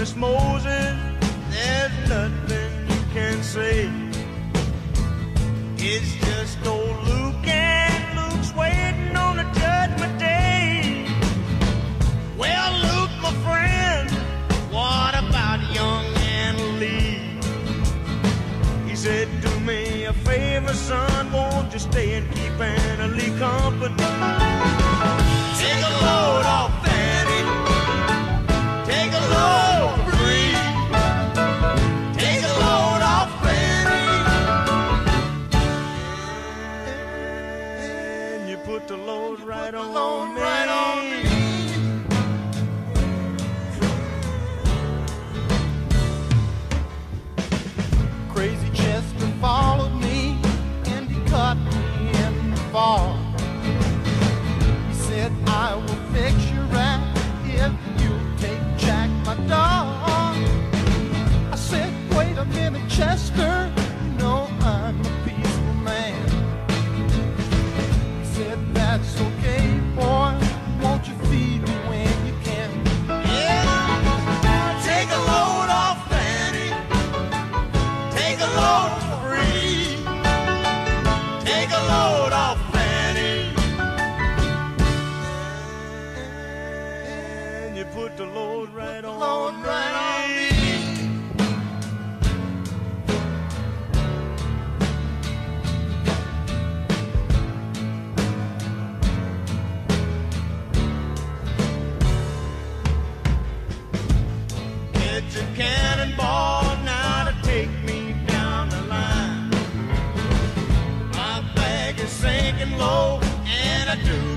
Miss Moses, there's nothing you can say. It's just old Luke and Luke's waiting on a judgment day. Well, Luke, my friend, what about young Anna Lee? He said, do me a favor, son, won't you stay and keep Anna Lee company? I do?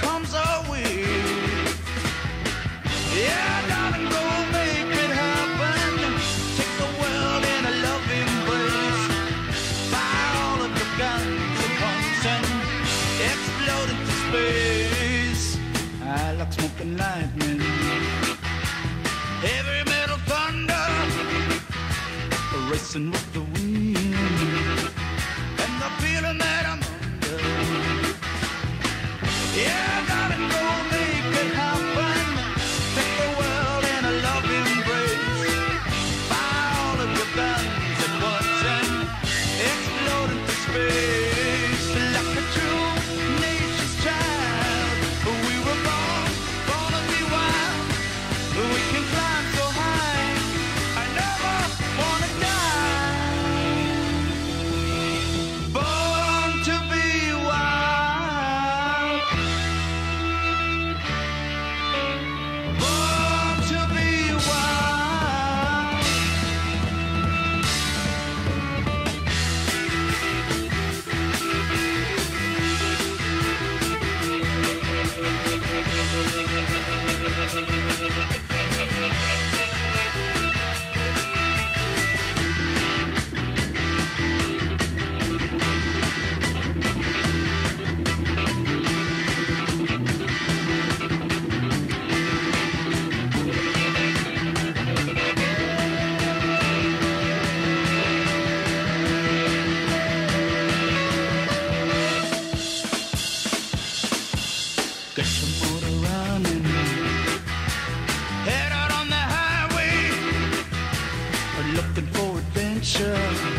comes our way. Yeah, darling, go make it happen. Take the world in a loving place. Buy all of your guns and pumps and explode into space. I like smoking lightning. Heavy metal thunder, racing with the Got your motor running. Head out on the highway, looking for adventure.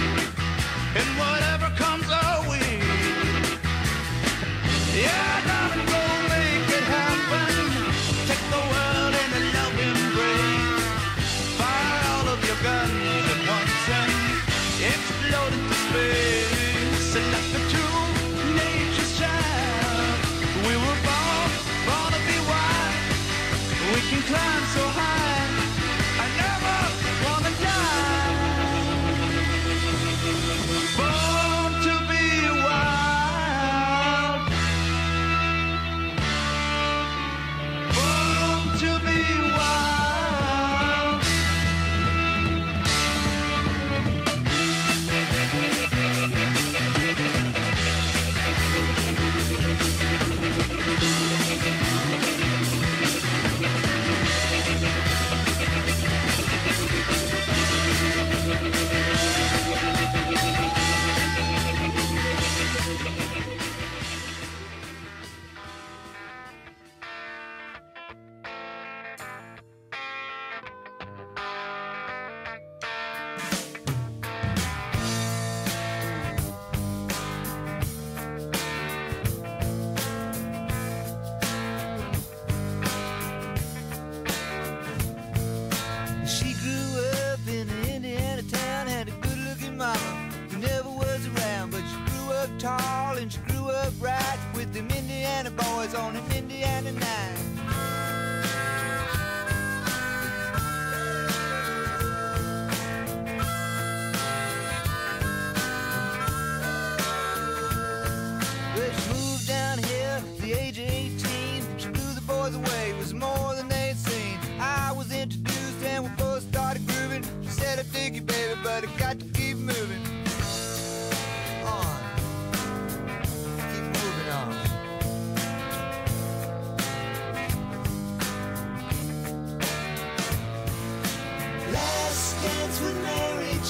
boys on an Indiana night.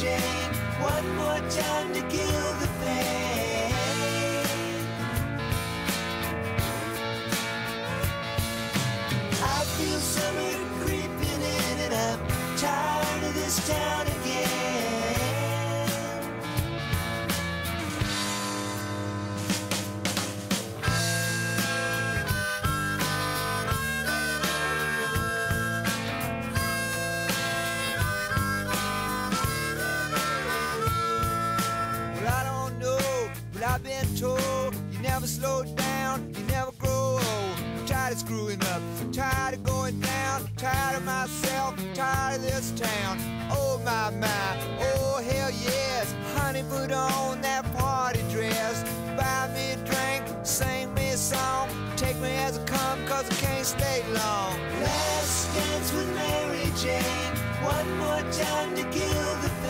One more time to kill I've been told you never slow down, you never grow old. I'm tired of screwing up, tired of going down, tired of myself, tired of this town. Oh my my, oh hell yes, honey, put on that party dress, buy me a drink, sing me a song, take me as I come, cause I can't stay long. Last dance with Mary Jane. One more time to kill the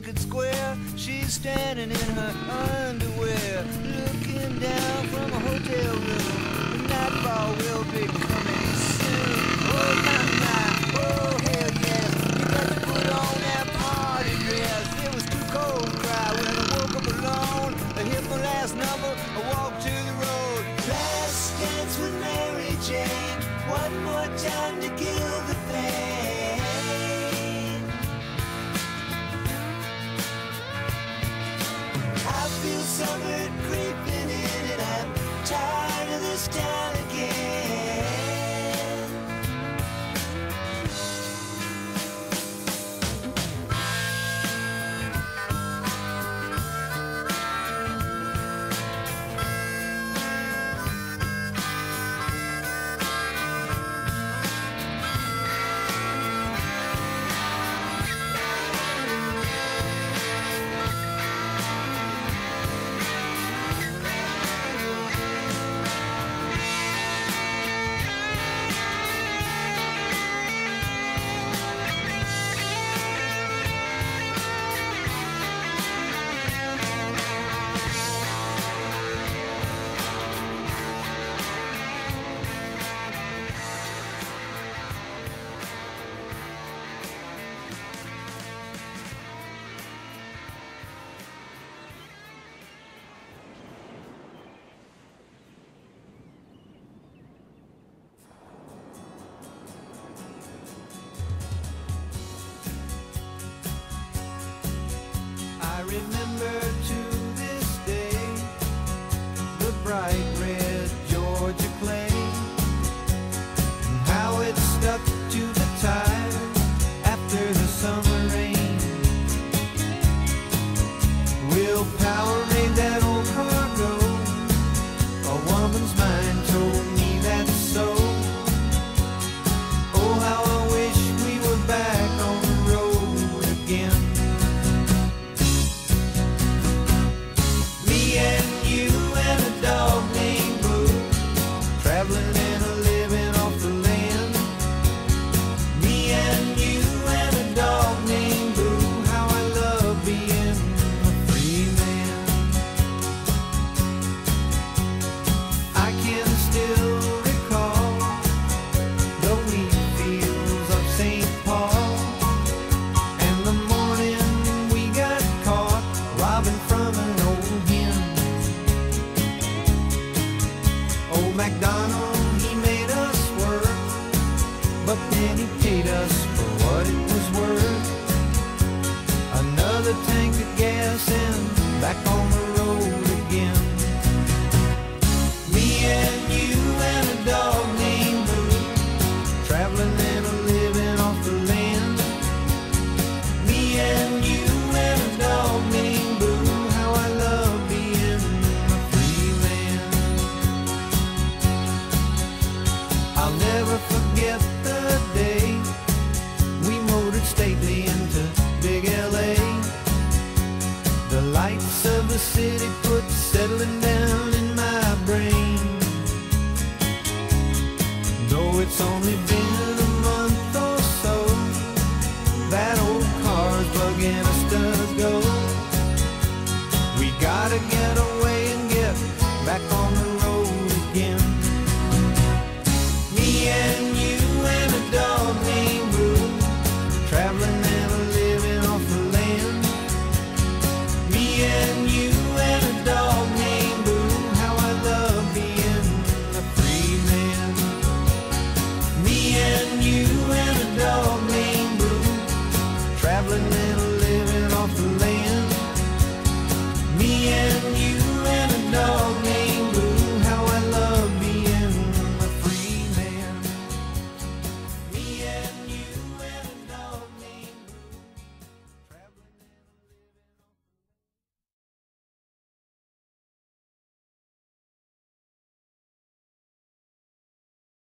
Market Square. She's standing in her underwear, looking down from a hotel room. The nightfall will be coming soon. Oh remember to this day the bright red Georgia clay. But then he paid us for what it was worth. Another tank of gas and back on the road of the city put settling down in my brain. Though it's only been